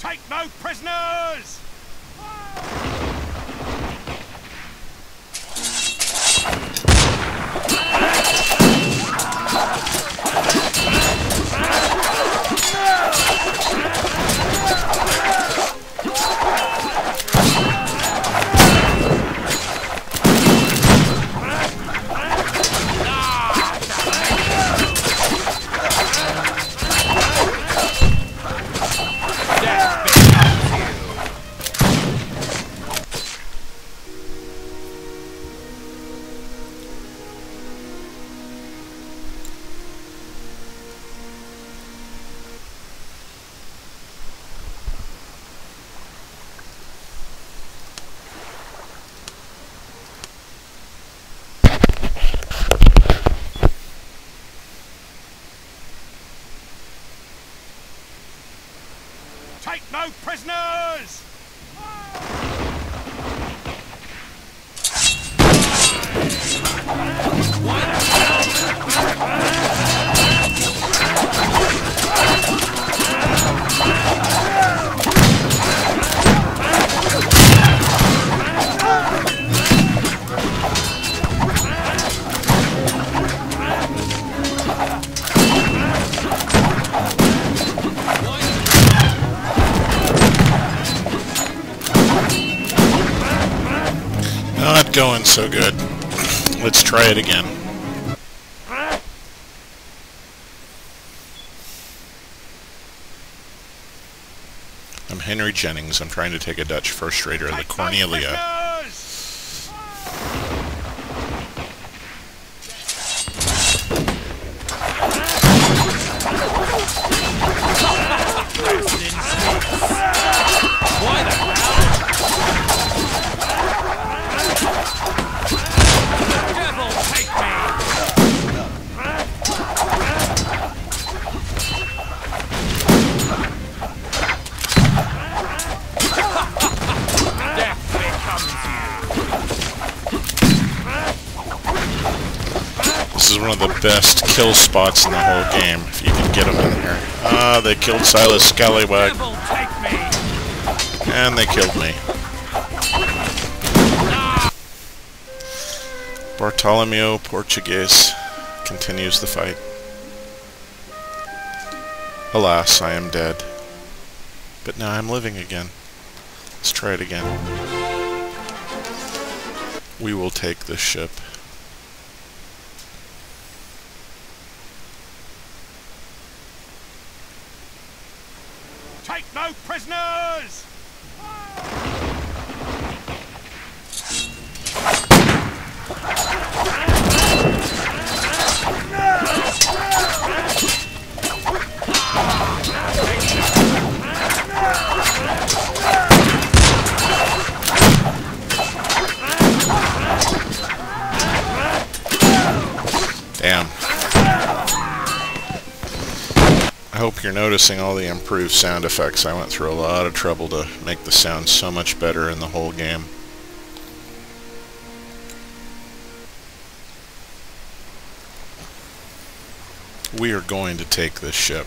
Take no prisoners! Not going so good. Let's try it again. I'm Henry Jennings. I'm trying to take a Dutch first rater of the Kornelia. This is one of the best kill spots in the whole game, if you can get them in here. Ah, they killed Silas Scallywag, Devil take me! and they killed me. Bartolomeo Portuguese continues the fight. Alas, I am dead. But now I'm living again. Let's try it again. We will take this ship. Noticing all the improved sound effects. I went through a lot of trouble to make the sound so much better in the whole game. We are going to take this ship.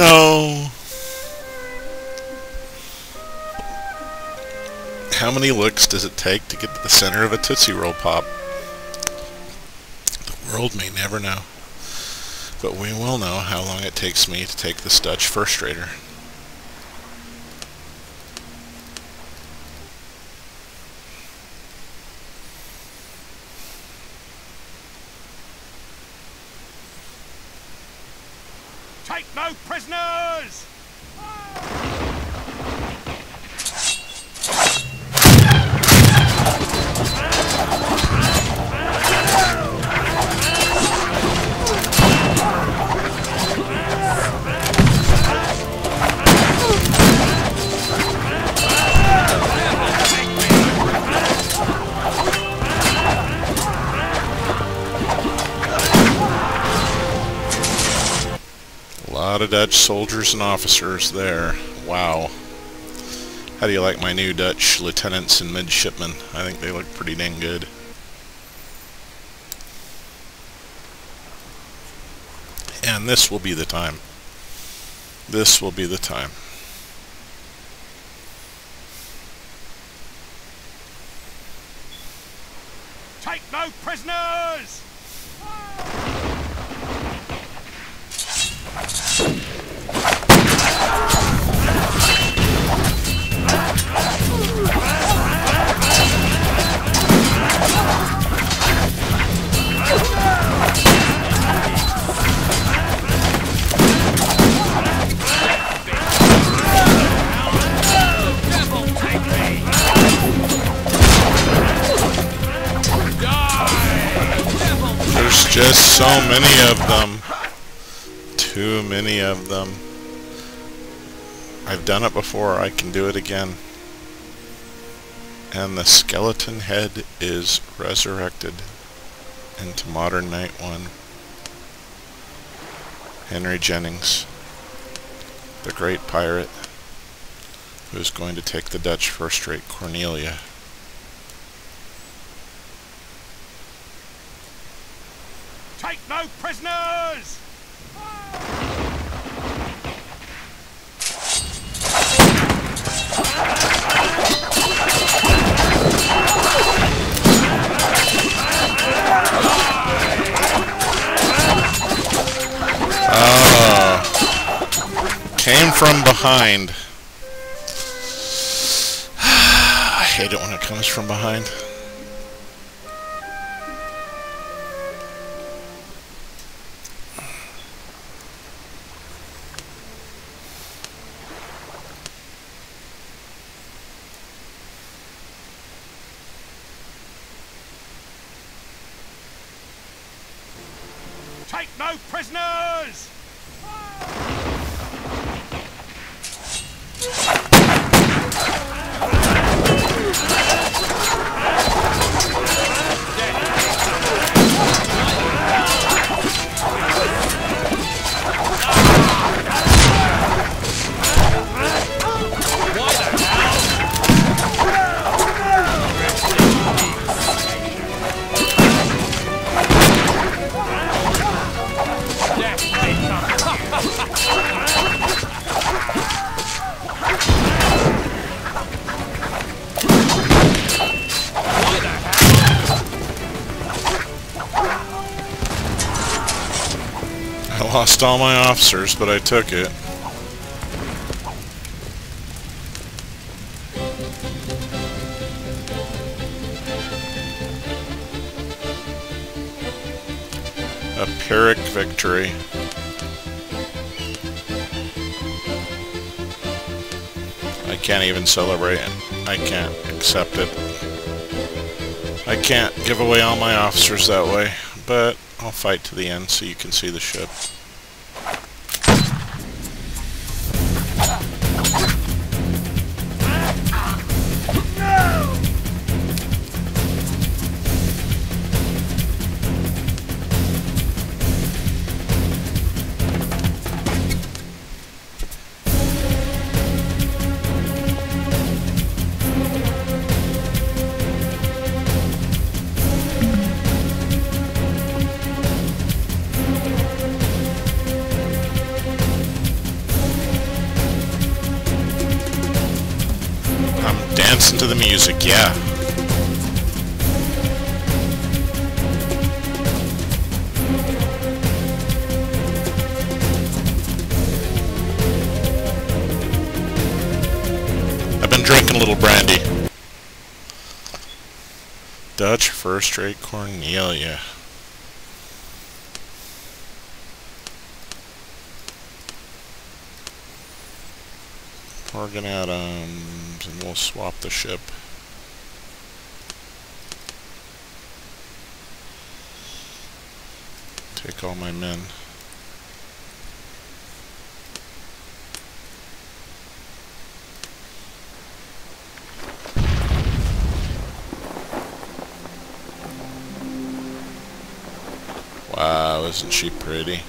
No! How many licks does it take to get to the center of a Tootsie Roll Pop? The world may never know. But we will know how long it takes me to take this Dutch first Take no prisoners! Lot of Dutch soldiers and officers there. Wow. How do you like my new Dutch lieutenants and midshipmen? I think they look pretty dang good. And this will be the time. This will be the time. Just so many of them. Too many of them. I've done it before, I can do it again. And the skeleton head is resurrected into modern Night 1. Henry Jennings, the great pirate, who is going to take the Dutch first rate Kornelia. From behind. I hate it when it comes from behind. Take no prisoners! Lost all my officers, but I took it. A Pyrrhic victory. I can't even celebrate it. I can't accept it. I can't give away all my officers that way, but I'll fight to the end so you can see the ship. Dancing to the music, yeah. I've been drinking a little brandy. Dutch first rate Kornelia. Morgan Adams, and we'll swap the ship. Take all my men. Wow, isn't she pretty?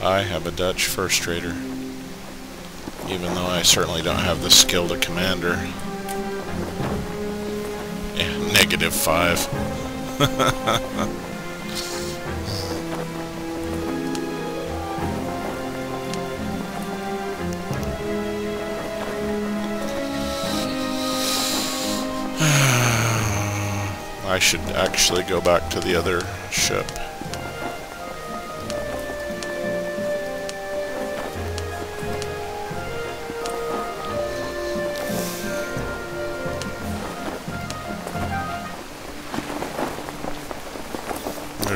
I have a Dutch first rater. Even though I certainly don't have the skill to commander. Yeah, negative five. I should actually go back to the other ship.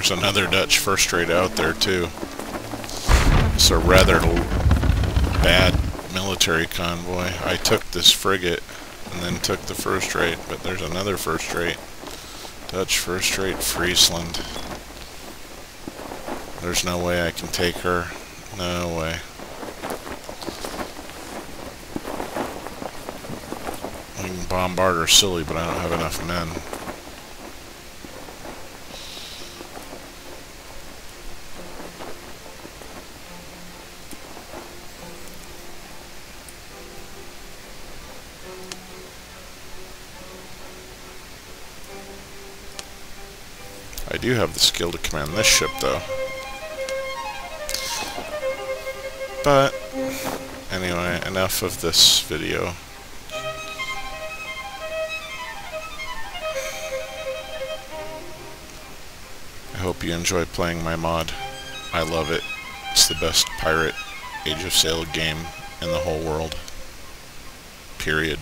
There's another Dutch first rate out there too. It's a rather bad military convoy. I took this frigate and then took the first rate, but there's another first rate. Dutch first rate Friesland. There's no way I can take her. No way. We can bombard her silly, but I don't have enough men. I do have the skill to command this ship, though. But, anyway, enough of this video. I hope you enjoy playing my mod. I love it. It's the best pirate Age of Sail game in the whole world. Period.